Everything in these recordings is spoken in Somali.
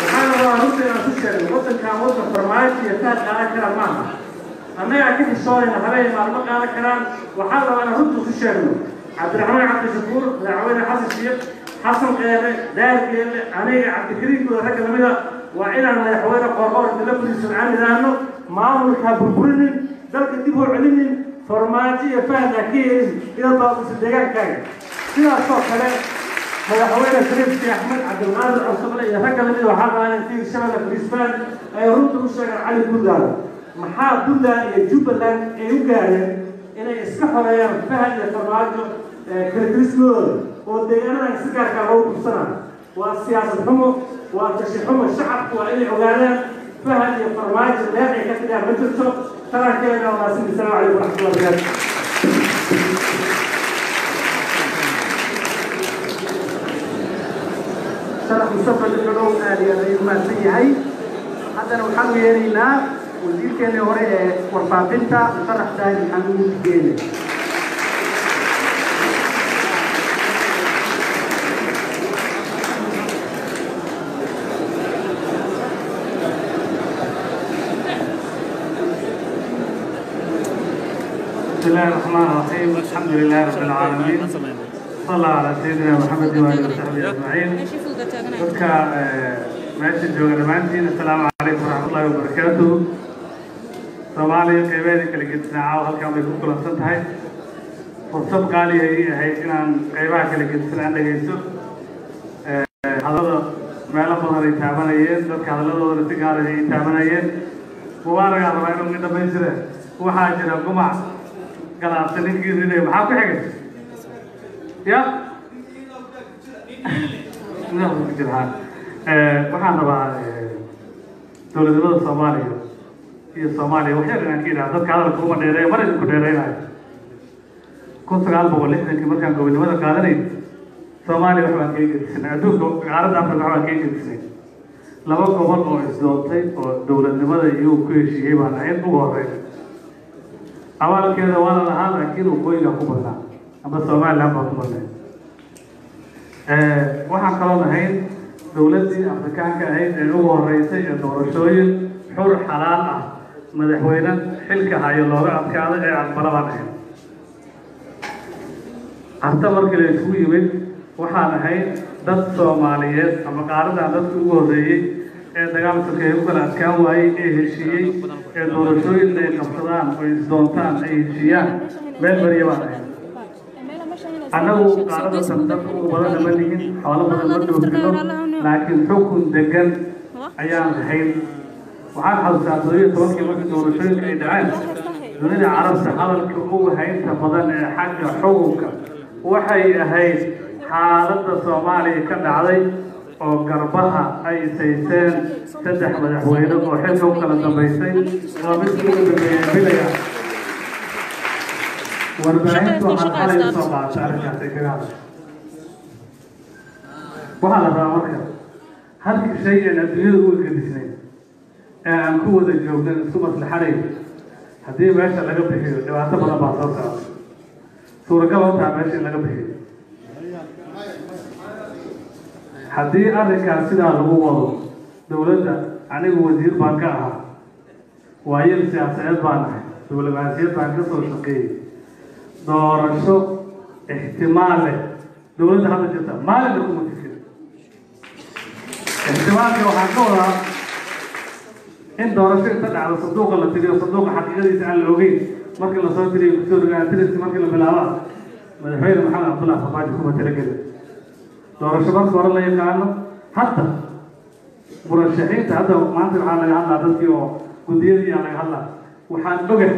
waxaan rabaa runta inaan ku sheegno waddankan waddan farmaajo iyo faad qaadan kara maaha annagaa ka xishoonayna habeen maalmo qaadan karaan waxaan rabaa inaan runta ku sheegno cabdiraxmaan cabdishakuur madaxweyne xasan shiikh xasan qeere daargeelle aniga cabdikariimkooda ragga lamida waa inaan madaxweyne qorqor dalabriisun aan idhaahno maamulkaa burburinin dalka dib u celinin farmaajo iyo fahda ka yeelin ila baabisa deegaankaaga sidaasoo kale madaxweyne shariifkii axmed cabdilqaadir cusable iyo ragga la mid waxaa rabaa intii shabelle brisbane ay runta u sheegaan cali puntland. Maxaa puntland iyo jubbaland ay u gaareen inay iska xoreeyaan fahad iyo farmaajo kalgeliskooda oo deegaanadan si gaarkaa loogu kubsanaa waa siyaasad xumo waa tashi xumo shacabku waa inay ogaadaan fahad iyo farmaajo meel ay ka fidhaan ma jirto? Tarankeena wanaagsan asalaamu calaykum waraxmatullahi wabarakaatu sharax mustafa dhibdhow aad iyo aad ayuu mahadsan yahay haddana waxaanu yeelaynaa wasiirkeennii hore ee warfaafinta sharax daahir maxamuud geene بسم الله الرحمن الرحيم الحمد لله رب العالمين صلى الله على سيدنا محمد وآله وصحبه أجمعين dadka meesha jooga dhammaantiin assalaamu calaykum waraxmatullahi wabarakaatu soomaaliya qeybeeda kala gedisnaacaw halkan bay ku kulansan tahay. Fursad qaali ay ahayd inaan qeybaha kala gedisan aan dhegaysto hadalada meelo badan ay taabanayeen dadka hadalladoodana si gaar ay taabanayeen. Mubaaragaa rabaa inuu mi dhamaystire waxaa jira gumac galaabta ninkii riday maxaa ku xigay? Ya waxaan rabaa dowladnimada soomaaliya iyo soomaaliya waxyar inaan ka idhaha dadka hadalka uma dheereeya mar idinku dheereynayo kun sagaal boqol lixdankii markaan gobonimada qaadanay soomaaliya wax baan kaga gedisnay adduunka qaaradda afrika wax baan kaga gedisnay laba gobol oo isdoontay oo dowladnimada iyagu ku heshiiyey baan ahayd ugu horey abaalkeeda waana lahaa laakiin waqooyiga ku badnaa amba somaliland baa ku badnay waxaan kaloo nahayd dowladdii afrikaanka ahayd ee ugu horeysay ee doorashooyin xur xalaal ah. Madaxweyne xilka hayo looga adkaado ee aqbala baan ahayd hasta markii la isugu yimid waxaan ahayd dad soomaaliyeed ama qaaradan dadkii ugu horreeyey ee dagaal sokeeye u kala adkaan waayey ee heshiiyey ee doorashooyin ay qabsadaan oo isdoontaan ay heshiiyaan. Meel beriya baan ahayd annagu qaaradasan dadka ugu badan ma lihin xoolo badan ma doofino laakiin xukun degan ayaan lahayn waxaan xasuustaa toddobiyo tobankii markii doorashooyinka ay dhaceen dunida carabta hadalka ugu haynta badan ee xagga xukunka waxay ahayd xaaladda soomaaliya ka dhacday oo garbaha ay isayseen saddex madaxweyne oo xilka u kala dambaysay oo midkii ugu dambeeyey bilaya warbaahintu waxaan xalay u soo qaatay arrinkaasay kaga hadashay waxaa la rabaa marka halka shay aan adduunyada uga gedisnay ee aan ku wada joognan isku maslaxanayn haddii meesha laga bixiyo dhibaato badan baa soo socda suuragal wataa meesha in laga bixiyo haddii arrinkaas sidaa lagu wado dowladda anigu wasiir baan ka ahaa waayel siyaasadeed baan ahay diblomaasiyad baan ka soo shaqeeyey doorasho ixtimaal leh dowladda hadda jirta maalinna kuma fikir ixtimaalka waxaan ka wadaa in doorasho inta dhacdo sanduuqa la tiriyo sanduuqa xaqiiqadiisa aan la ogeyn markii la soo tiriyo ku soo rogaantirisi markii la bilaaba madaxweyne maxamed cabdullahi farmaajo kuma talagelin doorasho marka hore la yaqaano hadda murashaxiinta hadda maanta waxaa laga hadlaa dadkii oo guddiyadii aa laga hadlaa waxaan ogahay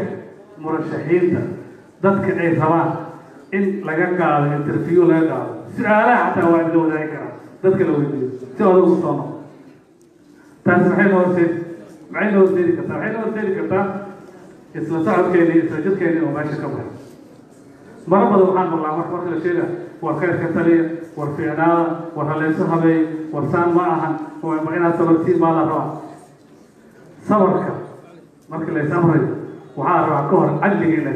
murashaxiinta dadka ay rabaan in laga qaado interview laga qaado. Su'aalaha xataa waa la wadaagi karaa dadka la weydiiyo. Si odag u soo noqo taasi maxay noo horseedi maxay noo horseedi kartaa? Maxay noo horseedi kartaa? Isla socodkeeni isla jidkeeni oo meesha ka baxay. Mara badan waxaan maqlaa marka marka la sheega war khayrka taliya war fiicnaada war haleyso habeey war saan ma ahan waa inaad sabartiin baa la rabaa. Sabarka marka la samrayo waxaa rabaa ka hor cadliga in la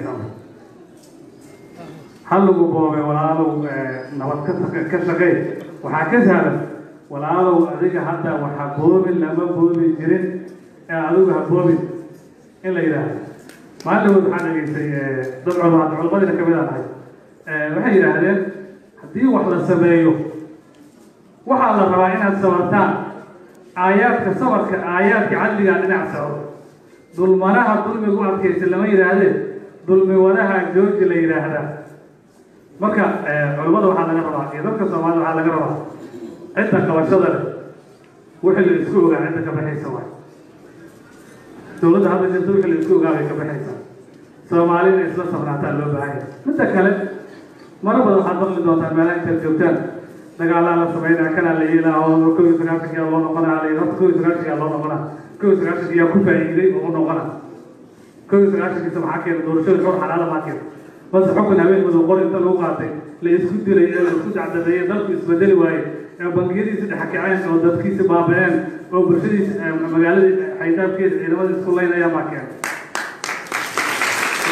hal lagu boobay walaalow nabad ka shaqeey waxaa ka sahlan walaalow adiga hadda waxa boobin lama boobi jirin ee adigu ha boobin in la yidhaahdo. Maalin waxaan dhegaystay dad culamaa culamadiina ka mid aan ahay. Waxay yidhaahdeen haddii wax la sameeyo waxaa la rabaa inaad sabartaan. Aayaadka sabarka aayaadka cadligaa dhinac socdo dulmanaha dulmigu adkaysa lama yidhaahdee dulmi wadaha jooji la yidhaahdaa marka culimmada waxaa laga rabaa iyo dadka soomaalida waxaa laga rabaa cidda qabashada leh. Wixii la isku ogaa cidda ka baxaysa waay. Dowladda hadda jirta wixii la isku ogaa bay ka baxaysaa soomaalina isla sabraataa loo baahan yahay. Midda kale mara badan waxaad maqli doontaan meelaha intaad joogtaan. Dagaalaa la sameynaa kanaa la yeelaa oo kow iyo sagaashankiyaa loo noqonaa la horta kow iyo loo noqonaa kow sagaashankiyaa ku faa'iiday oo u noqona kow sagaashankiisa maxaa keena doorashada xor xalaala maa keena balse xukun habeen madow qor inta lagu qaatay. La isku dilay ee la isku dacdadeeyey dalku isbedeli waaye ee bangiyadiisi dhexkaceen oo dadkiisi baaba-een oo bulshadiisi magaaladii xaydaabkeeda ciidamada isku laynaya maa keena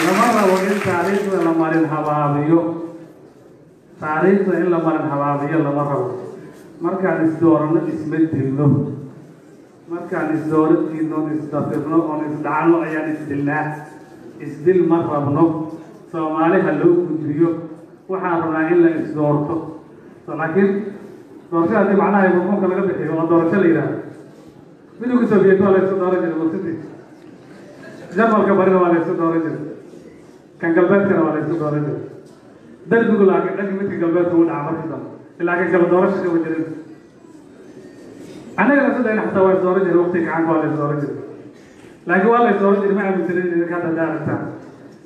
lama rabo in taariikhda la marin habaabiyo. Taariikhda in la marin habaabiyo lama rabo. Markaan isdoorano isma dilno. Markaan isdooro diidno isdafirno oon isdhacno ayaan isdilnaa isdil ma rabno soomaali ha loo gudbiyo. Waxaan rabnaa in la isdoorto. Laakiin doorasho haddii macnaha mudmuunka laga bixiyo oo doorasho la yidhaahdo. Midowga soviyeet waa la isku dooran jiray warsiti jarmalka barina waa la dooran jiray. Kan galbeedkana waa la isku dooran jiray. Darbigu laakiin dhanka midka galbeedka u dhaca markii dambe. Ilaa kan kala doorasho kama jirin. Annagana sidayna xataa waa isdooran jiray waqtiga gacanka waa la isdooran jiray. Laakiin waa la isdooran jiray ma aaminsanin idinka hadda aragtaan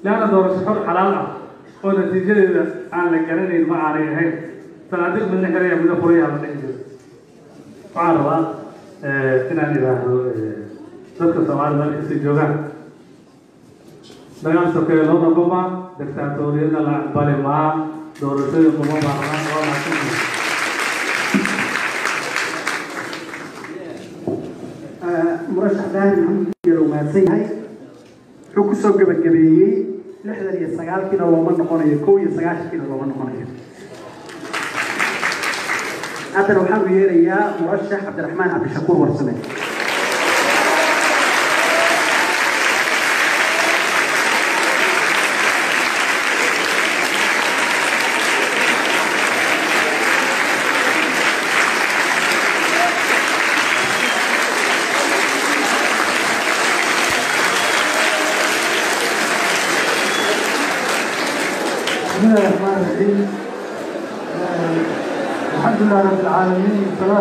leanna doorasho xor xalaal ah oo natiijadeeda aan la garanayn ma aanay ahayn sanaadiiq midna xiraya midna furayaa la dhihi jiray waxaan rabaa inaan idhaahdo dadka soomaalida halkasi joogaan dagaal sokeeye loo noqon maa dictaatoriyadna la aqbali maa doorashooyin kuma baaqnaan oo laakiin murashax daahir maxamed geelo mahadsan yahay wuxuu ku soo gebagabeeyey lixdan iyo sagaalkiina looma noqonayo kow iyo sagaashankiina looma noqonayo. Haddana waxaanu yeerayaa murashax cabdiraxmaan cabdishakuur warsame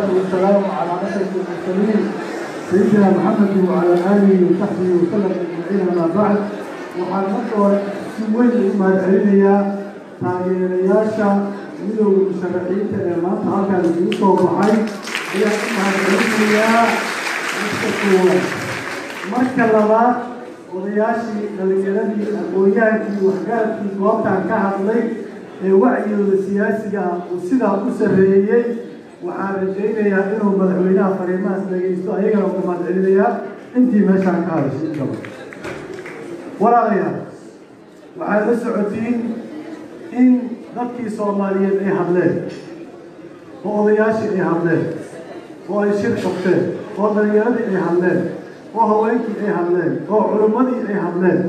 والصلاة والسلام على أشرف المرسلين سيدنا محمد وعلى آله وصحبه وسلم أجمعين أما بعد waxaan marka hore si weyn ugu mahadcelinayaa taageerayaasha midowda musharaxiinta ee maanta halkaan isugu soo baxay ayaan u mahadcelinayaa midka koowaad marka labaad odayaashii dhalinyaradii aqoon-yahankii waxgaradkii goobtaan ka hadlay ee wacyigooda siyaasiga ah uu sidaa u sarreeyey waxaan rajaynayaa inuu madaxweynaha fariimahaas dhegaysto ayagana ku mahadcelinayaa intii meeshaan ka hadashay intaba walaalayaal waxaad la socotiin in dadkii soomaaliyeed ay hadleen oo odayaashii ay hadleen oo ay shir qabteen oo dhalinyaradii ay hadleen oo haweenkii ay hadleen oo culimmadii ay hadleen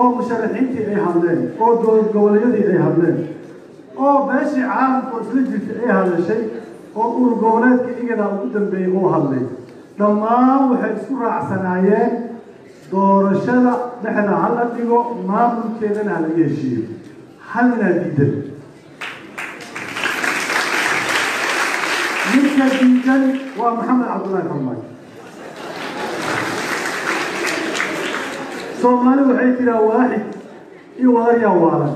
oo musharaxiintii ay hadleen oo dowlad ay hadleen oo beeshii caalamku isla jirtay ay hadashay oo urur goboleedka igadaa ugu dambeeyey uu hadlay. Dhammaan waxay isku raacsanaayeen doorashada dhexda ha la dhigo maamulkeedana ha laga heshiiyo hal inaa diidan ninka diidan waa maxamed cabdullaahi farmaajo soomaali waxay tiraa waaxid iyo wadayaa waalan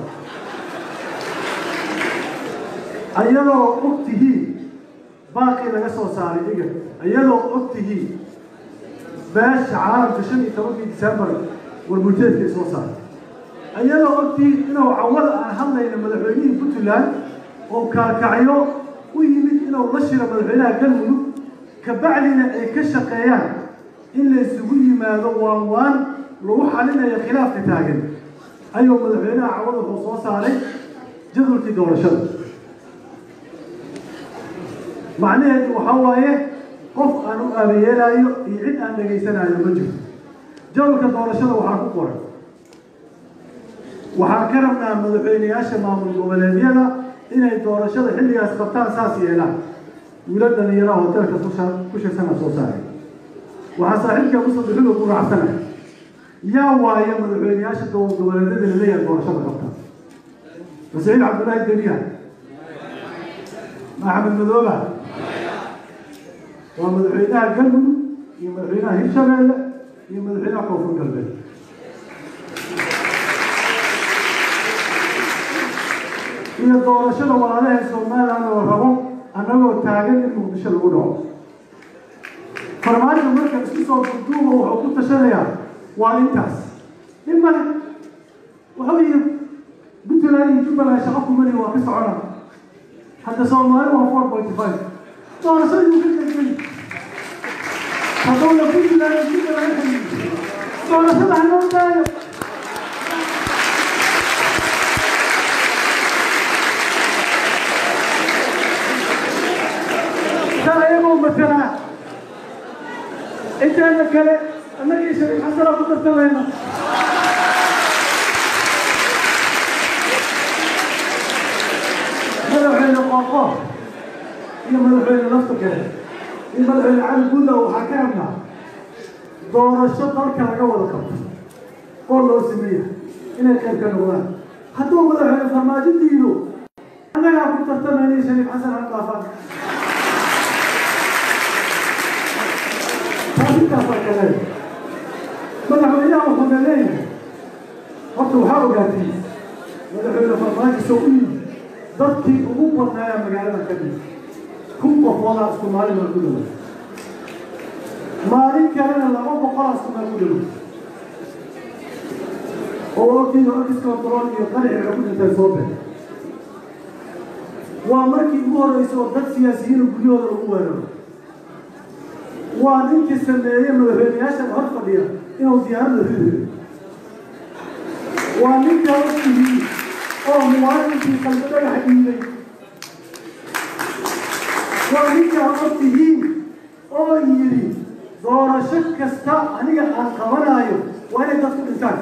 ayadoo og tihiin baaqii laga soo saaray iga ayadoo og tihiin beesha caalamka shan iyo tobankii disembar warmurteedkay soo saaray. Ayadoo og tihiin inuu cawada aan hadlayno madaxweynihii puntland oo kaakacyo u yimid inuu la shiro madaxweynaha galmudug kabacdina ay ka shaqeeyaan in la isugu yimaado waan waan lagu xalinayo khilaafka taagan. Ayuu madaxweynaha cawada wuxuu soo saaray jadwalkii doorashada macnaheedu waxaa waaye qof aan u aabayeelaayo iyo cid aan dhegaysanaayo ma jirto jadalka doorashada waxaa ku qoran. Waxaan ka rabnaa madaxweyneyaasha maamul goboleedyada inay doorashada xilligaas qabtaan saas yeelaan. Wiilo dhalinyaraha hoteelka ku shirsana soo saaray waxaa saaxiibka musadixudu ku raacsana yaa waaya madaxweyneyaasha goboleedyada la leeyahay doorashada qabtaan. Masaciid cabdullaahi deniya maxamed madooba waa madaxweynaha galmudug iyo madaxweynaha hirshabeelle iyo madaxweynaha koonfur galbeed. Iyo doorashada walaalaha somaliland oo rabo annagoo taagan in muqdisho lagu dhaco. Farmaajo marka isku soo duuba wuxuu ku tashanayaa waa intaas nin male wuxuu yidhi puntland iyo jubbaland shaqo kumali waa ka socona hadda soomaali waa four point five doorashadii ka qaybgeli haddowna puntland iyo jubbaland doorashada hanoo daayo ayagoo matalaa inteena kale annagii shariif xasana ku tartamayna madaxweyne iyo madaxweyne lafta kale iyo madaxweyne cali guuda waxaa ka rabnaa doorasho dalka laga wada qabto oo loo sameeya inay qayb ka noqdaan hadduu madaxweyne farmaajo diido annagaa ku tartamayna shariif xasan halkaafaan taasintaasaa kale madaxweynaha wuxuuna leeyahay horta waxaa ogaatay madaxweyne farmaajo soo u yimi dadkii ugu badnaaya magaalada ka dhig kun qofoodaa isku maalin baa ku dhawa maalin kalena laba boqolaa isku meel ku dhawa oo ogtiina orkis control iyo qaraxi waxay ku dhintay soo been. Waa markii ugu horreysay oo dad siyaasiyiina guryahooda lagu weeraro. Waa ninkii sameeyey madaxweyneyaashan hor fadhiya inuu diyaarada ridayo waa ninka hortihiin oo muwaadinkii qalbi dhagaxa dhiibay waa ninkaa hortihiin oo yidhi doorasho kasta aniga aan qabanaayo waa inay dadku dhintaan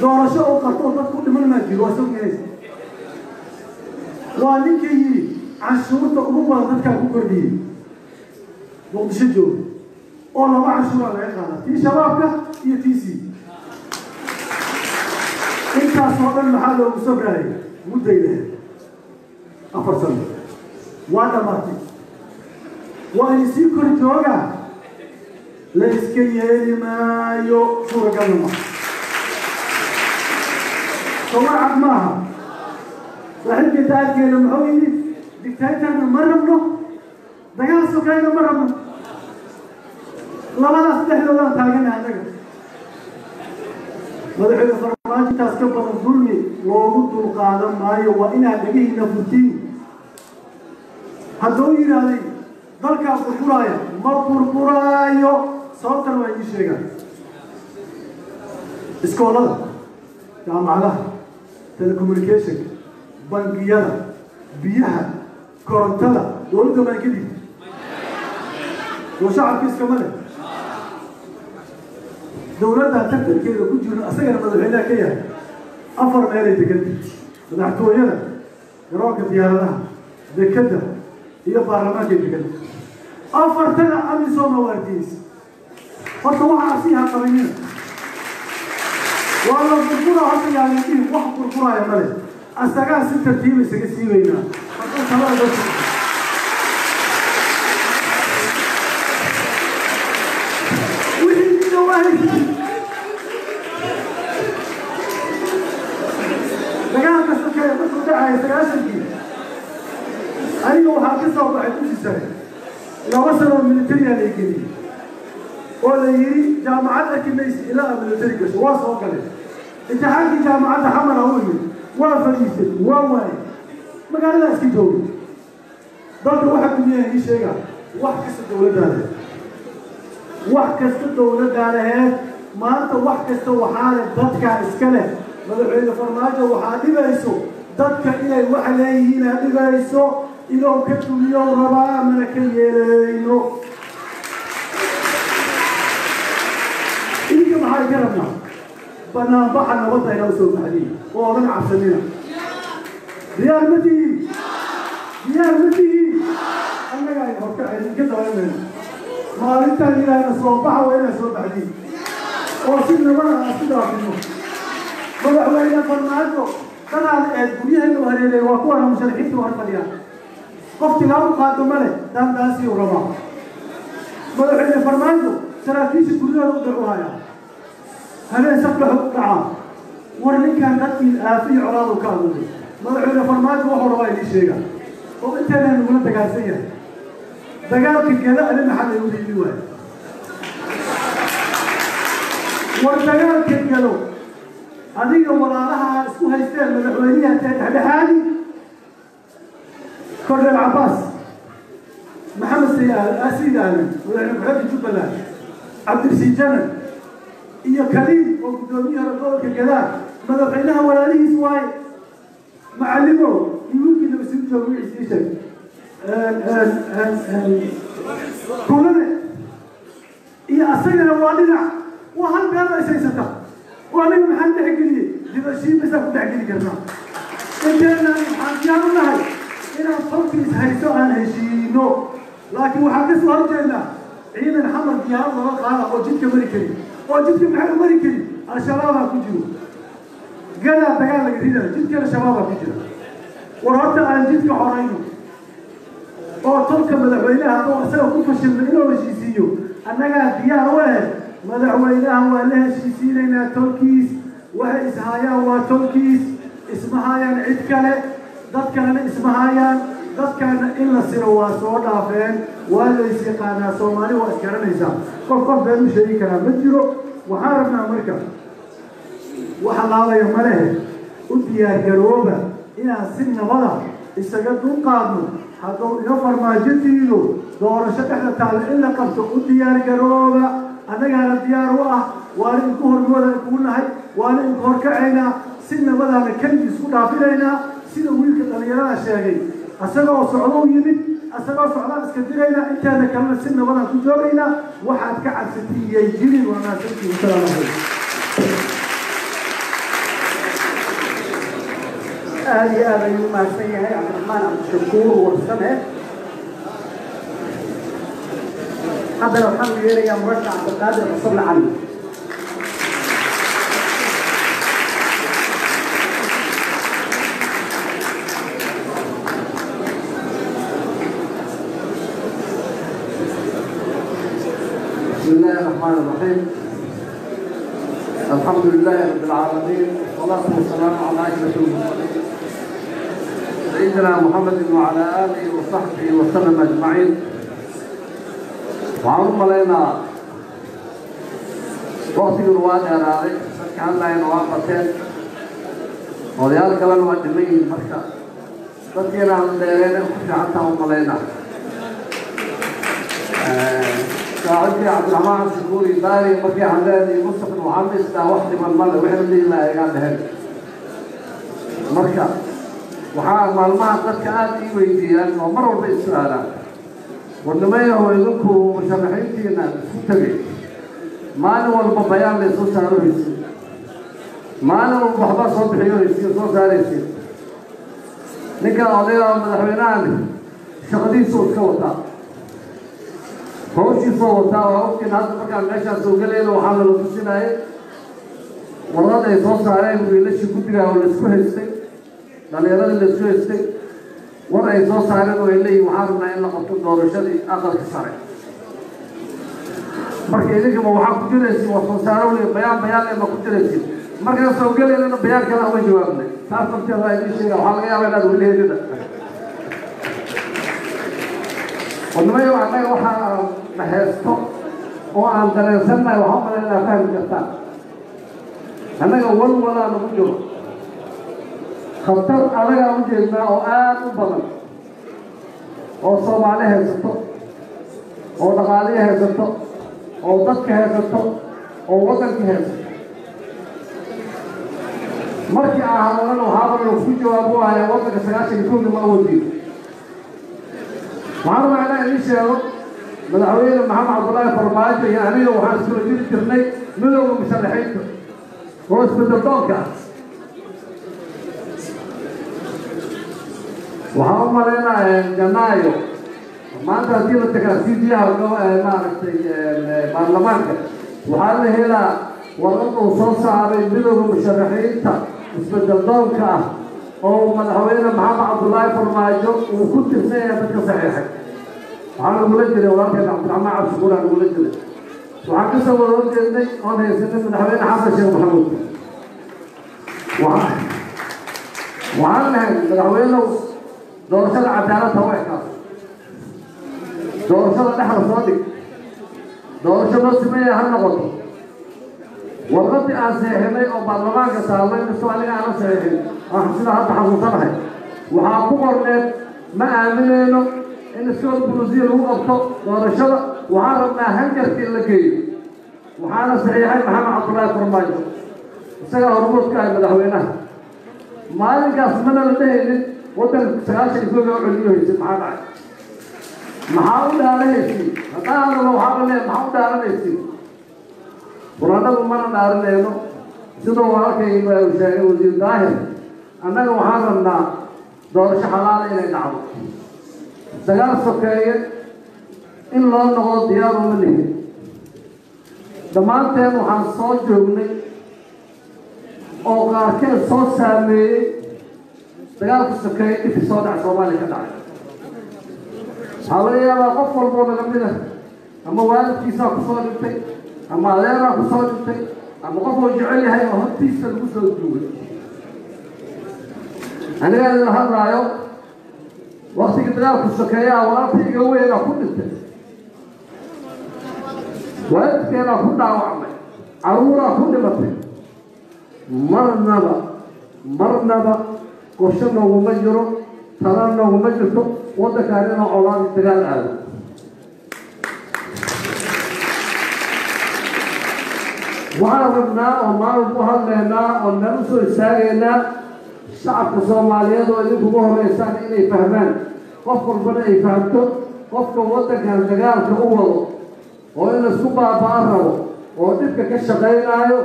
doorasho oo qarto dadku dhiman maa jiro waa soo gehaysa waa ninka yidhi canshuurta ugu badan dadkaa ku kordhiyey muqdisho jooga oo laba canshuuraa laga qaada tii shabaabka iyo tii sii intaasoo dhan maxaa loogu sabrayay mudday lahayd afar sano waa dhammaatay waa in sii kor jooga. La iska yeeli maayo suuragalna ma sawacad maaha. Saaxiibka daadkeena muxuu yidhi? Dictatorna ma rabno? Dagaal sokayna ma rabno? Labadaas dhexdoodaan taagana annaga madaxweyne farmaajintaas ka badan dulmi loogu dulqaadan maayo waa inaad dhegihiina furtiin hadduu yidhaahday dalkaa burburaya ma burburaayo sababtan waa idin sheegaan iskoolada jaamacadaha telecommunication bangiyada biyaha korontada dowladda baan ka dhigtay oo shacabka iskama leh dowladda tartankeeda ku jirno asagana madaxweynaha ka yahay afar meelay deganta madaxtooyada garoonka diyaaradaha dekadda iyo baarlamaanka deganta afartana amisooma waardiyeysa horta waxa asiiha qabanina waa la burbura horta yaalindihi wax burburaya male asagaa si tartiiba isaga siibaynaa marka talada dadka jaamacad arki maysa ilaa militari gasho waa soo galay. Imtixaankii jaamacadda xamar ah u yimid waa fadhiistay waa waayay. Magaaladaa iska joogay dalka waxa dunyaha ii sheega wax kasta dowladdaada. Wax kasta dowladdaadaheed maanta wax kasta waxaa leh dadkaa iska leh. Madaxweyne farmaajo waxaa dhibayso dadka inay wax leeyihiin ha dhibayso. Inuu ka dumiyo rabaa mana ka yeelayno rabnaa banaanbaxa nabadda inaa u soo baxdiin oo odan cabsanina diyaar ma tihiin diyaar ma tihiin annagaa horka idinka dabaynayna maalintaan ilaahna soo baxa waa inaa soo baxdiin oo si nabada aan ku daafino madaxweyne farmaajo danaad eed guryaheena u hareelay waa kuwana musharaxiinta hor fadhiyaan qof tilaabo qaado male daandaasii u rabaa madaxweyne farmaajo saraakiisha guryahooda u dhacuhaya habeen sabbax u dhacaa war ninkan dadkii aafiyo colaadu ka abuuray madaxweyne farmaajo wuxuu rabaa idin sheega oo inteena nagula dagaalsan yahay dagaalka geda ali maxaa lagu dhiibi waayo war dagaalka gelo adiga walaalaha isku haysteen madaxweynihi hatee dhexdhexaadi kordheel cabbaas maxamed sayid aadan madaxweyne ku-xigeenka jubbaland cabdirasiin janan iyo kaliim oo guddoomiye hore gobolka gadaa madaxweynaha walaalihiis waaye macallimo iyo wiilkii nabasiin jooga wixii sii sheeg kulane iyo asagana waa dhinac. Waa hal beelo is haysata oo anaga maxaan dhexgeliyey dibashiin basaa ku dhexgeli karnaa inteena u nahay inaan tolkiis hayso aan heshiino. Laakiin waxaan ka soo horjeednaa ciidan xamar diyaarad looga qaada oo jidka mari karin oo jidka maxay u mari karin al-shabaabaa ku jiro gadaa dagaal laga ridaya jidkana shabaabaa ku jira war horta aan jidka horayno oo tolka madaxweynaha hadduu isaga ku fashilno inuu heshiisiiyo annagaa diyaar u eh madaxweynaha waa la heshiisiinaynaa tolkiis waxay ishaayaan waa tolkiis isma haayaan cid kale dad kalena isma dadkana in la siro waa soo dhaafeen waa lays yaqaanaa soomaali waa isgaranaysaa qof qof been u sheegi karaa ma jiro. Waxaan rabnaa marka waxa laabaya ma lehe u diyaargarooba inaan si nabada isaga dulqaadno hadduu ino farmaajadiidu doorasho dhexda taale in la qabto u diyaargarooba. Annagaana diyaar u ah waana inku hormooda kugu nahay waana inku horkacaynaa si nabadaana keligii isku dhaafinaynaa sida wiilka dhallinyarada sheegay أسمعوا صعلو يمد أسمعوا صعلا أسكتيرينا أنت هذا كمل السنة وأنا تجارينا واحد كعب ستي يجري وأنا ستي وسلام عليكم أهلي أهلي يوم ما سيني هاي عبد الرحمن عبد الشكور والسمع. هذا الحمد لله يا مرشد عبد القادر وصل عليه. الرحيم الحمد لله رب العالمين والصلاة والسلام على أشرف المرسلين سيدنا محمد وعلى آله وصحبه وسلم أجمعين وعظم علينا وقت الواد يا راضي كان لنا وقتين ولذلك لنا وجمعين مركا تذكر عن ديرين وخشى عنهم علينا ساعدني saacibkii cabdiraxmaan shukuuri daari ma fiican leeday mustaqil waxaan dhistaa wax dhiman male waxaan dhihilaha igaa marka waxaa maalmaha dadka aada ii weydiiyaan oo mar walba is-aalaan warnimayaho idinku musharaxiintiina isku tegay maalin walba bayaan laysu saaro maalin walba waxbaa soo bixiyo soo saaraysiin ninkan odayaa madaxweynahan shaqadiisu iska wataa hawshiisoo wataa waa ogtiin hadda markaan meeshaan soo gelayna waxaa lala tusinayay warqad ay soo saareen wiilashii guddigaa oo la isku haystay dhallinyaradii la isku haystay war ay soo saareen oo ay leeyihiin waxaan rabnaa in la qabto doorashadii aqalka sare marka idinkama waxaa ku jiraysin war soo saaro wey bayaan bayaan lema ku jiraysin markaan soo gelaynana bayaan kale ama jawaabnay taas darteed waa idiin sheega waxaa laga yaabaa inaad weli helida wadnimayo annaga waxaa na heesto oo aan dareensannahay waxaa umala inaa fahmi kartaan annaga walwalaa nagu jiro khatar adagaa u jeednaa oo aada u badan oo soomaali haysato oo dhaqaalihi haysato oo dadka haysato oo waddanka haysato markii aan hadalana waxaaba lagu jawaabo haya waddanka sagaashan iyo ma awoodiin waxaan rabaa inaan idiin sheego madaxweyne maxamed cabdullaahi farmaajo iyo aniga waxaan iskula jiri jirnay midowda musharaxiinta oo isbeddel doonka ah waxaan u malaynayaa janaayo. Maanta haddii la tagaa cdiyaha maaragtay baarlamaanka waxaa la helaa warqad uu soo saaray midowda musharaxiinta isbeddel doonka ah oo madaxweyne maxamed cabdullaahi farmaajo uu ku tirsanaya dadka saxiixay waxaa lagula jiray walaalkeena cabdiraxmaan jiray waxaan ka soo wada horjeednay oon madaxweyne xasan sheekh maxamuud waxaan nahay madaxweynew doorashada cadaaladda u doorashada dhexda soo dhig doorasho loo sameeya ha noqoto warqadii aan seexinay oo baarlamaanka taallay misoo aniga aana seexin aan sida hadda xasuusanahay waxaa ku qorneed ma aaminayno in iskool bulusiya lagu qabto doorashada waxaan rabnaa hangarka in la geeyo. Waxaana saxiixay maxamed cabdullaahi farmaajo isagaa hormuud ka ahay madaxweynaha. Maalinkaas mana la dhehaynin waddanka sagaashan kooga u celiyo haysid maxaa dhacay maxaa u dhaaranaysiin haddaan hadalno waxaa la leeyahay maxaa u dhaaranaysiin quraanadu mana dhaaranayno sidoo walaalkay sheegay wasiir daahir. Annaga waxaan rabnaa doorasho xalaala inay dhacdo dagaal sokeeye in loo noqdo diyaar uma lihin dhammaanteen waxaan soo joognay oo qaarkeed soo saameeyey dagaalka sokeeye dhibki soo dhac soomaaliya ka dhacay. Waxaa laga yaabaa qof walboo naga mid ah ama waalidkiisaa ku soo dhintay ama adeeraa ku soo dhintay ama qof oo jecel yahay oo hortiisa lagu soo duugay anigaa idin hadlaayo waktigii dagaalku sokeeyaa walaalkayga weynaa ku dhintay waalidkeenaa ku dhaawacmay caruuraa ku dhimatay marnaba marnaba qorsho nooguma jiro tala nooguma jirto waddankaan inaa colaadi dagaal aado waxaan rabnaa oo maalin ku hadlaynaa oo meel u soo istaagaynaa shacabka soomaaliyeed oo idinkugu horeysaan inay fahmaan qof walbana ay fahamto qofka waddankan dagaalka u wado oo in la isku baaba'an rabo oo dhibka ka shaqaynaayo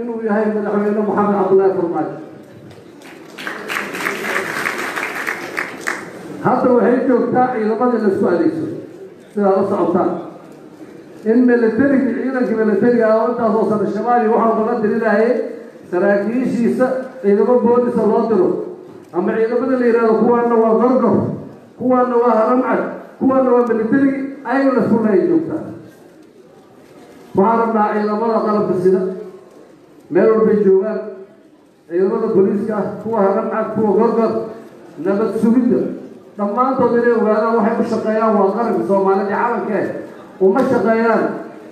inuu yahay madaxweyne maxamed cabdullaahi farmaajo. Hadda waxay joogtaa ciidamadii la isku adeegsado sidaa la socotaan. In milatarigi ciidanka milatariga ah oo intaasoo sana shabaaliya waxaa laga dirinayay saraakiishiisa ciidamo boolisa loo diro. Ama ciidamada la yidhahdo kuwaana waa gorgor kuwaana waa haramcad kuwaana waa milatarigi ayaga la sunay joogtaa waxaan rabnaa ciidamada qalabka sida meel walbay joogaan ciidamada booliiska ah kuwa haramcad kuwa gorgor nabad sugidda. Dhammaantood inay ogaadaan waxay u shaqeeyaan waa qaranka soomaalida calankee uma shaqeeyaan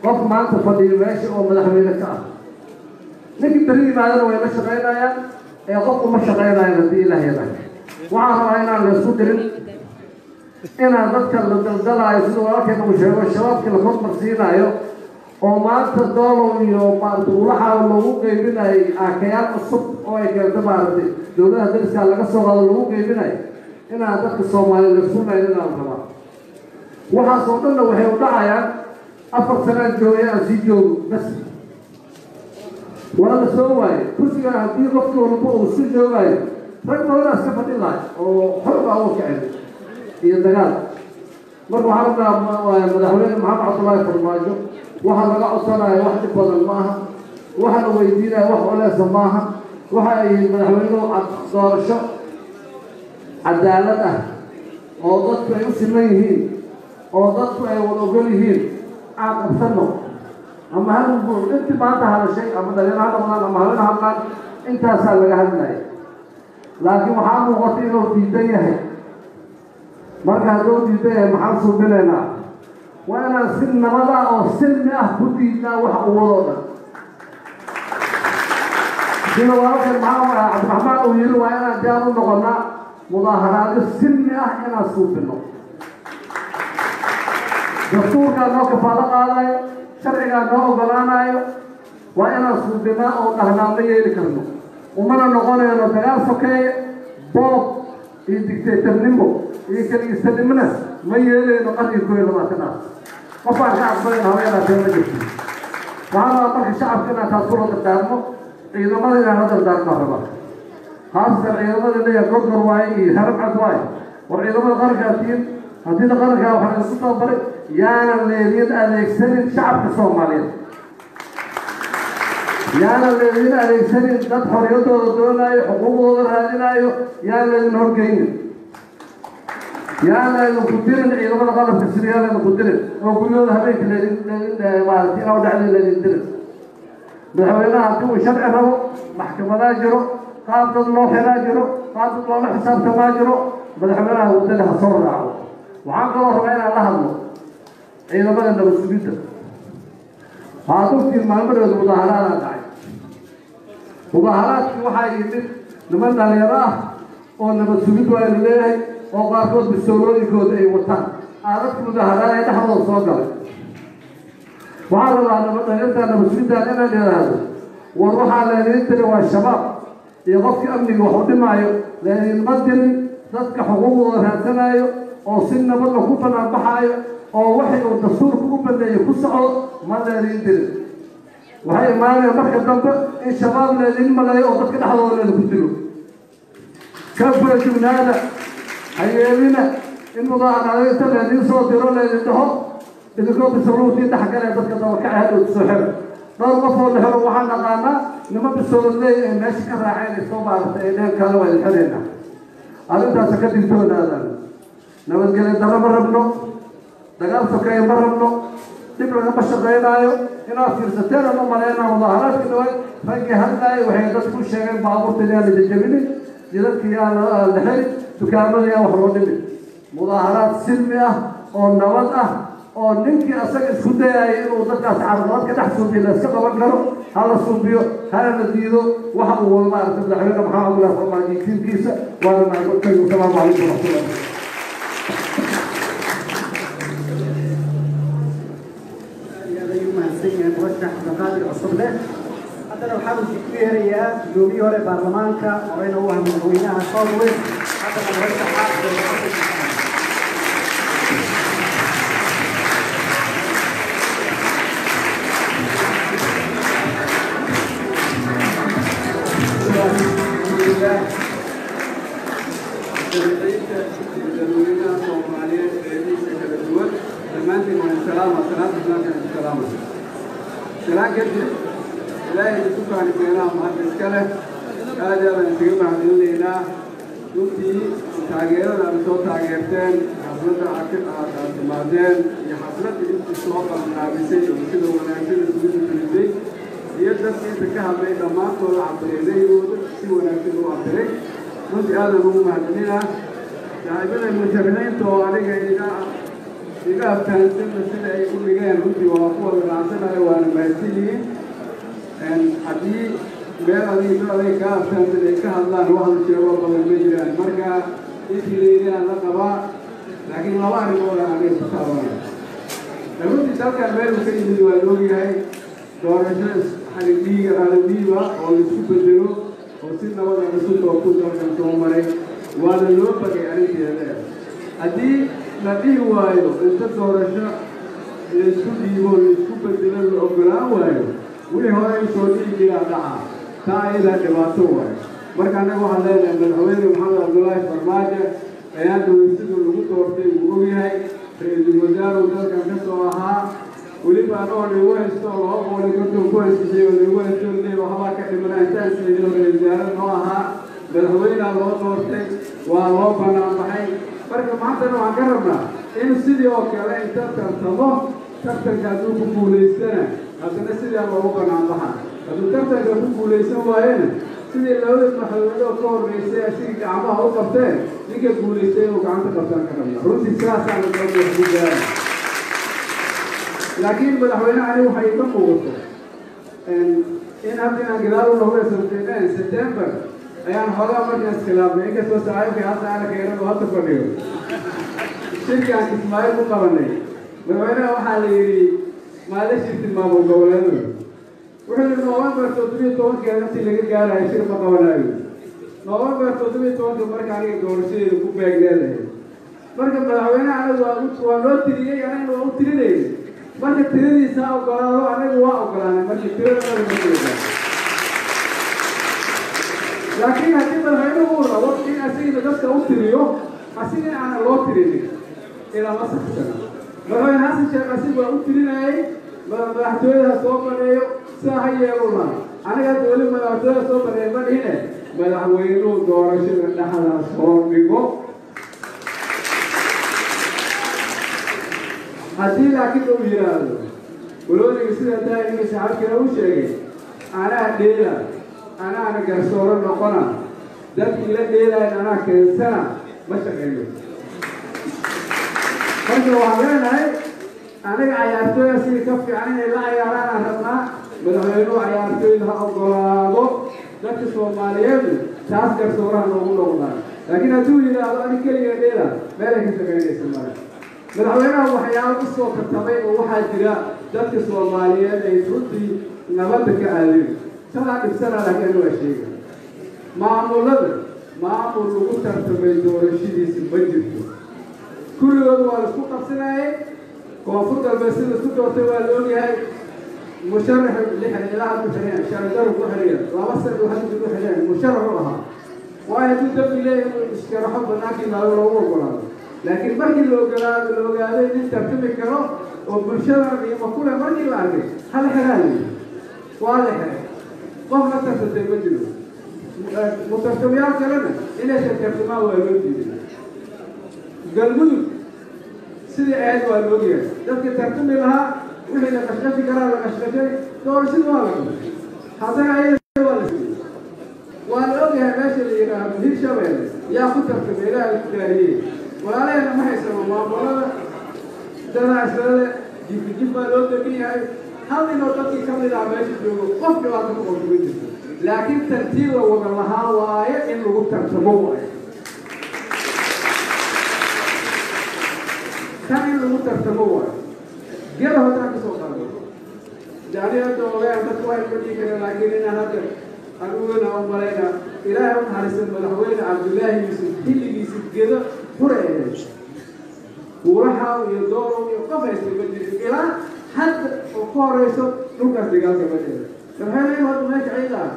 qof maanta fadhiyo meesha oo madaxweyne ka ah. Ninkii beri yimaadana way la shaqaynayaan ee qof uma shaqaynayaan haddii ilaah yahay waxaan rabaa inaan la isku dirin. Inaan dadka la daldalaayo sida walaalkeena uu sheego shabaabkii la kormarsiinayo oo maanta doolow iyo maarata ulaxa lagu qeybinayay aakayaal cusub oo ay keento maaragtay dowladaha dariska laga soo qaado lagu qeybinayo inaan dadka soomaaliya la isku nayn inaan rabaa waxaas oo dhanna waxay u dhacayaan afar sanaan joogay aan sii joogo bas waa la soo waaye kursigan haddii qofkii walba uu isu joogaayo rag badanaa iska fadhin lahay oo xooga uga kicin iyo dagaal marka waxaan rabnaa madaxweyne maxamed cabdullaahi farmaajo waxa laga codsanaya wax dhib badan ma aha waxa la weydiinaya wax oleesa maaha waxa ay madaxweynuhu doorasho cadaalad ah oo dadku ay u siman yihiin oo dadku ay wada ogol yihiin aan qabsano ama hal intii maanta hadashay ama dhalinyaro ha ama haween hadlaan intaasaa laga hadlaya laakiin waxaa muuqata inuu diidan yahay marka hadduu diidan yahay maxaan suubinaynaa waa inaan si nabada oo silmi ah ku diidnaa waxa uu dhan sida walaalkan maxaa cabdiraxmaan uu yiri waa inaan diyaar u noqonaa mudaaharaadyo silmi ah inaan suubino dastuurkaa noo kafaalo qaadayo sharcigaa noo ogolaanayo waa inaan suubinaa oo dhahnaa ma yeeli karno. Umana noqonayno dagaal sokeeye boob iyo dictatornimo iyo keligistanimona ma yeelayno qarniga koo iyo labaatanaad qof aan ka aqbalin haweenaasee ma jirto. Waxaa rabaa marka shacabka inaan taas kula dardaarmo ciidamada inaan la dardaarmo raba. Haasatan ciidamada leeyahay gorgor waaye iyo harab cad waaye. War ciidamada qarankaa tihin haddii qarankaa waxaa la isku tababaray yaanan leedin adeegsanin shacabka soomaaliyeed yaanan leedin adeegsanin dad xorriyadooda doonaayo xuquuqdooda raadinaayo yaan leedin horgeynin yaan leedin ku dirin ciidamada qalabka sida yaan leedin ku dirin oo guryooda habeenka leedin leedin maaragtay inaa dirin madaxweynaha uu sharci rabo maxkamadaa jiro qaab dad loo xiraa jiro qaab dad loola xisaabtamaa jiro madaxweynaha waddada ha soo raaco waxaan kaloo rabaa inaan la hadlo ciidamada nabad sugidda waxaad ogtiin maalmadooda mudaaharaadaan dhacay mudaaharaadkii waxaa yimid niman dhalinyaro ah oo nabad sugid waa leeyahay oo qaarkood bisoolooyinkooda ay wataan aadadka mudaaharaad ee dhexdooda soo galay waxaa rabaa nabad dhalinyarta nabad sugiddan inaan idhaahdo war waxaa leediin tiri waa shabaab iyo qofkii amniga wax u dhimaayo dirin dadka xuquuqdooda raadsanaayo oo si nabadla ku banaan baxaayo oo waxay uu dastuurka u baneeyey ku socdo ma leediin dirin waxay imaanayaan marka dambe in shabaab leediin maleeyo oo dadka dhexdooda leeda ku dilo ka furajugnaada hayeelina in mudaaharaadinta leediin soo diro leedin dhaho idinkoo bisaluutii dhexgalee dadka dabakaca hadhow soo xira dhowr qof oo dhexero waxaan naqaanaa nima bisoolodleey ee meesha ka raaceen ay soo baaratay ee dheen kale waa idin xirayna arrintaasa ka digtoonaadaan nabadgelyo darro ma rabno dagaal sokeeye ma rabno dhib lagama shaqaynaayo inaad fiirsateen ama maleynaa mudaaharaadka dhawaay raggii hadlaayo waxay dad ku sheegeen baabuurta inaan la jajabinin jidadka yaa la xiri dukaamada yaa wax loo dhimin mudaaharaad silmi ah oo nabad ah oo ninkii asaga isku dayaya inuu dadkaas carqalad ka dhex suubiyo la iska qaban karo ha la suubiyo hana la diido waxa uu wada maaragtay madaxweyne maxamed abdullahi farmaajo tiimkiisa waana mahadsantahay haddana waxaan u yeerayaa gudoomiyii hore baarlamaanka horeyna u ah madaxweynaha southwest haddana madaxda dadweynaha mahadcelinaynaa runtii taageerada aad soo taageerteen xafladda aad aad timaadeen iyo xafladda intii soo qabanqaabisay oo sida wanaagsan isugu dukulisay iyo dadka inta ka hadlay dhammaantooda cabireedayooda si wanaagsan u cabiray runtii aadan ugu mahadcelinaa saaxiibada musharaxiinta oo aniga iga iga aftahansanna sida ay u dhigeen runtii waa kuwa ganacsanayo waana mahadsan yihiin haddii meel adiga kaa aftahansan ay ka hadlaan waxda sheego badan ma jiraan marka intii laydinaan la qabaa laakiin laba arrimood aan aniga ku taabanaya runtii dalkan meeluu ka yimid waa loogyahay doorasho xalidhiiga xalidhiiba oo la isku bedelo oo si nabada cusub oo ku dalkan soo maray waana loo bagay arrinteeda haddii la dhihi waayo inta doorasho laysku dhiibo laysku bedelo la ogolaan waayo wixii hore u soo dhihi jiraa dhaca taa ayadaa dhibaato waayo marka annaga waxaan leenahay madaxweyne maxamed cabdullaahi farmaajo ayaa dhaweysidu lagu doortay wuu ogyahay ra'iisul wasaarow dalkan ka soo ahaa. Weliba anoo lagu haysto oo laba boqol iyo konton ku haysisay oo lagu haysto le waxbaa ka dhimana intaan sayno ra'isul wasaare noo ahaa. Madaxweynea loo doortay waa loo bannaan baxay. Marka maantana waxaan ka rabnaa in sidii oo kale inta tartamo tartanka hadduu ku guulaystana haddana sidaa loogu bannaan tartanka ku guulaysan waayena sidii labada madaxweyne oo ka horreysay asigii gacmaha u qabteen ninka guulaystay inuu gacanta qabtaan ka rabna runtii gaara laakiin madaxweynehani waxay ka muuqato in hadda inaan gadaal u noqdo sabteedeen september ayaan xoogaa markaas khilaafnay inkastoo saaxiibkay hadda ana keenan hadda fadhiyo shirkaan ismaaciil ku qabanay madaxweynaha waxaa la yidhi maala shirti maamul goboleedu wuxuu yidhi november toddobiyo tobankeeda intii laga gaarayo shir ma qabanayo november toddobiyo tobanka marka aniga doorashadeeda ku beegneedahay marka madaxweynaha anagu waa loo tiriyey anagana waa u tirinayay marka tiradiisa ha ogolaado anagu waa ogolaanay marka tirada anaga ma jeeda laakiin haddii madaxweynuhu uu rabo in asigina dadka u tiriyo asigana aanan loo tirinin ilama saxsana madaxweyne xasan sheekh asig waa u tirinayay ma- madaxtooyada soo baneeyo sidaa ha yeelu laha aniga hadda weli madaxtooyada soo baneeya ma dhihine? Madaxweynuhu doorashada dhexdaa soo dhigo. Haddii laakiin uu yidhaahdo walooniga sida daa'imka saxaabkina u sheegay anaa dheela anaana garsooro noqona. Dadkii la dheelayan anaa keensana ma shaqeeyo marka waxaan leenahay aniga cayaartooyda sidii ka fiican inay la cayaaraanaan rabnaa madaxweynuhu cayaartooyda ha ogolaado dadka soomaaliyeedu taas garsooraha noogu noqdaan laakiin hadduu yidhaahdo ani keliga dheela meelay ka shaqeynaysa male madaxweynaha waxyaalo u soo tartamay oo waxaa jira dadka soomaaliyeed ay runtii nabadda ka aadeen. Sadaa dhibsanaa laakiin waa sheega maamulada maamul lagu tartamay doorashadiisi ma jirto. Kulligood waa la isku qabsanayay koonfur galbeed sida isku doortay waa la ogyahay musharax ilaa ku xireen sharadaru ku xireen laba sano hadda ku xireen musharaxu ahaa waayo hadduu dambi leeyahay inuu iskaraxo banaankii maalo loogu ogolaado laakiin markii la ogolaado la ogaaday nin tartami karo oo bulshada qiimo ku leh markii la arkay hal la yidhi waa la xiray qof la tartantay ma jiro mutartamayaal kalena inaysan tartamaan waa loo diiday galmudug sidii ahayd waa la ogyahay dadka tartami lahaa wixii la qashqashi karaa la qashqashay doorashada waa la qabtay haddana ayada waa la waa la ogyahay meesha la yidhaahdo hirshabeelle yaa ku tartamay ilaaha ku gaariyey. Walaalaheena ma haysano maamulada dadaa islale jifijif baa loo degan yahay. Hal dadkii ka mid ah meesha joogo qof dhibaato ku qor kuma jirto laakiin tartiib la wada lahaa waaye in lagu tartamo waaye kan in lagu tartamo waaye geda haddaan ka soo qaado jaani hadda ogayan dadku waxay ma dhihi kareen laakiin inaan hadda aniguna u malayna ilaahay u naxariisan madaxweyne cabdullaahi yuusuf xilligiisi gedo fure ahayd buuraha iyo doorow iyo qof haysta ma jirin ilaa hadda oo ku horeyso dhulkaas dagaalka ma jira madaxweyne hadda meesha ciida ah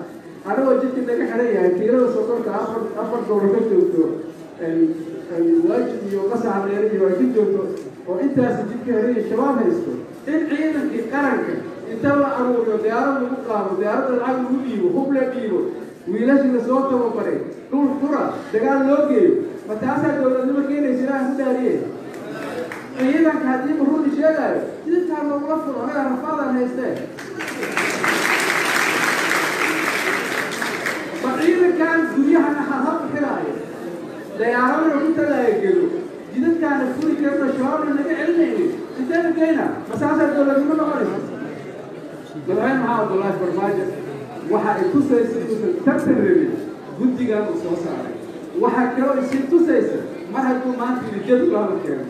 anagoo jidkii naga xiran yahay kiilada sokorta afar afar doolar ka joogto waajib iyo qasax dheer iyo ay ku joogto oo intaasi jidka shabaab haysto in ciidankii qaranka inta aruuriyo diyaarad lagu qaado diyaaradda lacag lagu dhiibo hub la dhiibo wiilashii la soo tababaray dhul fura dagaal loo geeyo ma taasaa dowladnimo keenaysa ilaaha ku dhaariye ciidanka haddii maruni sheegaayo jidkaa loogula furo anaga haystee ma ciidankan guryahana hahab xiraayo dayaaradana ku tagaayo gelo jidadkaana furi karno shabaabna naga celinaynin inteena keena ma saasaa dowladnimo noqonaysa madaxweyne maxaa abdullaahi farmaajo waxa ay tusaysa inuusan tartan rabin guddigan uu soo saaray waxaa kaloo isii tusaysa mar hadduu maanta yidhi jadwalaba keeno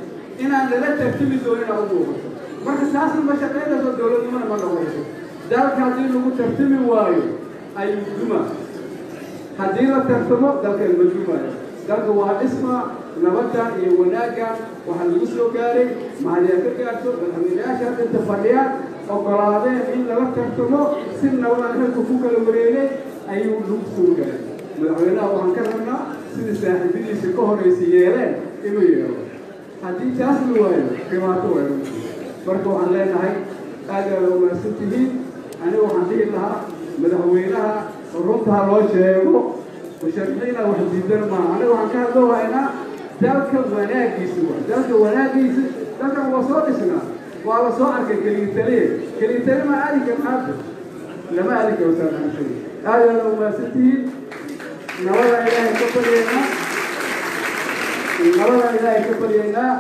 inaan lala tartami doonin aa u muuqato marka taasna ma shaqaynayso dowladnimona ma noqonayso dalka haddii lagu tartami waayo ayuu duma haddii la tartamo dalkan ma dumaayo dalka waa dhisma nabadan iyo wanaaggan waxaa lagu soo gaaray. Mahadiyaa ka gaarto madaxweyneyaasha hadda inta fadhiyaan ogolaadeen in lala tartamo si nabadan xilka ku kala wareegay ayuu lagu soo gaaray. Madaxweynaha waxaan ka rabnaa sidii saaxiibadiisa ka horaysa yeeleen inuu yeelo. Haddii taas la waayo dhibaato way marka waxaan leenahay aad aada umaadsan tihiin. Aniga waxaan dhihi lahaa madaxweynaha runta ha loo sheego musharaxiina wax diidan maaha aniga waxaan ka hadlo haynaa dalka wanaagiisa waa. Dalka wanaagiisa dalkan waa soo dhisnaa waa la soo arkay keliitaliye keliitali ma aadi kar hadda lama aadi karo saamaxashay aad aada umaadsan tihiin. Nabada ilaahay ka baryaynaa nabada ilaahay ka baryaynaa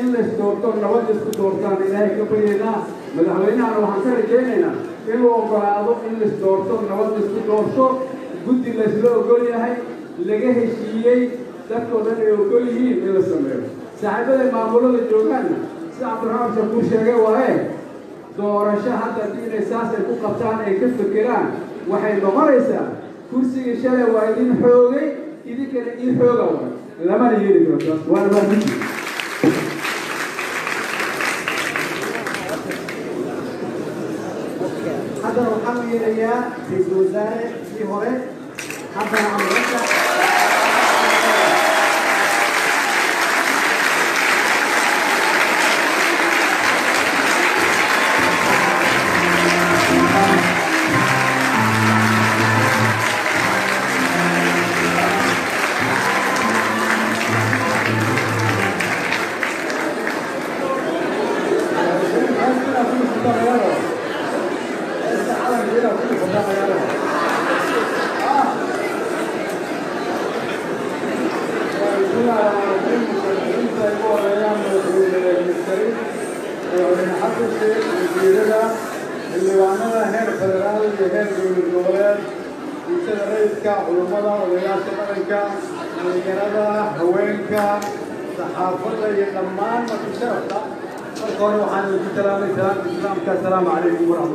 in lays doorto nabad isku doortaan ilaahay ka baryaynaa madaxweynahana waxaan ka rajaynaynaa inuu ogolaado in lays doorto nabad isku doorto guddi laysla ogol yahay laga heshiiyey dadkoo dhan ay ogol yihiin in la sameeyo. Saaxiibada maamulada joogaanna si cabdiraxmaan shakuur sheegay waaye doorasho hadda haddii inay saas ay ku qabtaan ay ka fekeraan waxay noqonaysaa kursigii shalay waa idin xoogay idinkana ii xooga waay. Lamana yeeli karo haddana waxaan u yeerayaa ra'iisul wasaare kii hore haddana amarka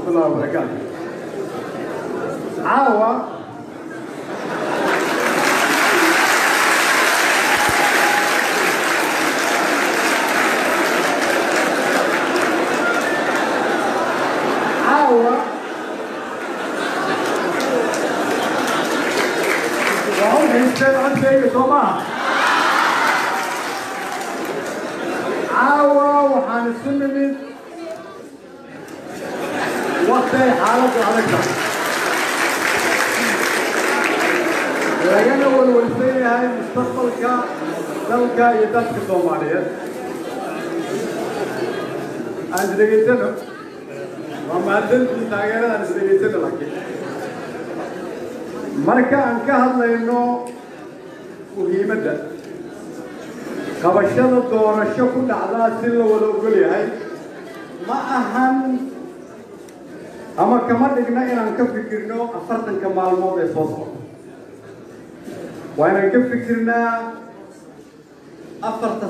calaykum waraxmatullahi wabarakaatu caawa caawa waa u haysteen codkayga soo maaha caawa waxaan isu nimid wakti ay xaaladdu adag tahay lagana walwalsan yahay mustaqbalka dalka iyo dadka soomaaliyeed aan isdhegaysano waa mahadsantii taageerada aan isdhegaysano laakiin. Marka aan ka hadlayno muhiimadda qabashada doorasho ku dhacdaa si la wada ogol yahay ma ahan ama kama dhigna inaan ka fikirno afartanka maalmood ee soo socda. Waa afarta